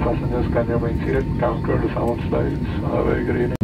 passengers can remain seated. Cabin sound slides. Have a very.